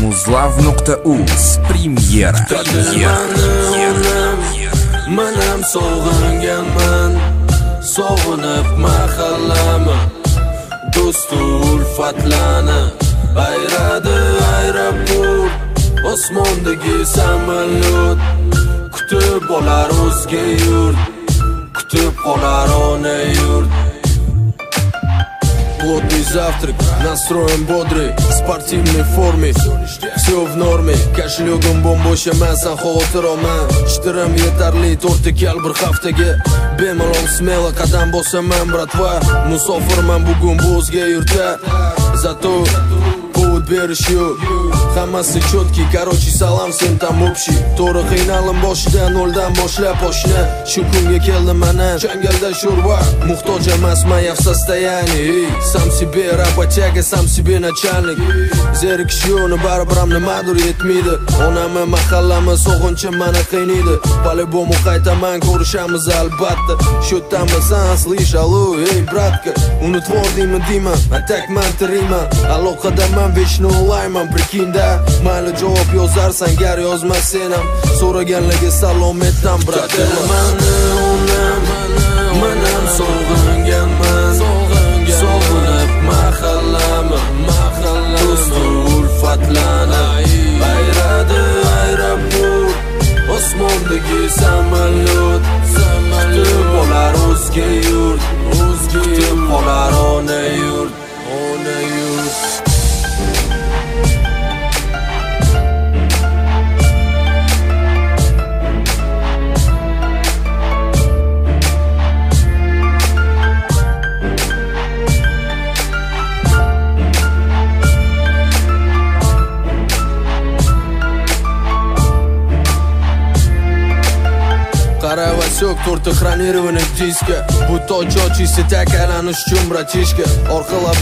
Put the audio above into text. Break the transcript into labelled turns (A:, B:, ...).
A: muzlav.uz Premyera
B: Manam sog'inganman Sog'inib mahallami Do'stu ulfatlani Bayradi aeroport Osmondagi samolyot Kutib olar o'zga yurt Kutib qolar ona yurt завтрак, настроен бодрый Спортивной форме, все в норме Кошелегim bo'm-bo'sh emas, xavotir olman Chitirim yetarli, to'rtta kal bir haftaga Bemalol smelo qadam bosaman, bratva Musofirman bugun bu o'zga yurtda Zato berish yo'q hammasi chotki короче salom sen там общий. To'g'ri qiynaldim boshida noldan boshlab oshna shu kunga keldim mana changalda sho'rva muhtoj emasman я в состоянии. Сам себе работяга сам себе начальник. Zerikish yo'qni baribir ham nimadir yetmaydi onami mahallami sog'inchim mana qiynaydi по-любому qaytaman ko'rishamiz albatta shu yerdamisan слышь алло ey братка. Unutvordingmi deyman atakman tiriyman aloqadaman vечно ulayman prikinda mayli javob yozarsan gar yozmas sen ham so'raganlarga salom aytdan bratelman unam manam sog'inganman sog'inib mahallami do'stu ulfatlani bayradi aeroport osmondagi samolyot. Kutib olar o'zga Сок турта хронированных диска Будь то чё, чистит, как она, ну с Орхала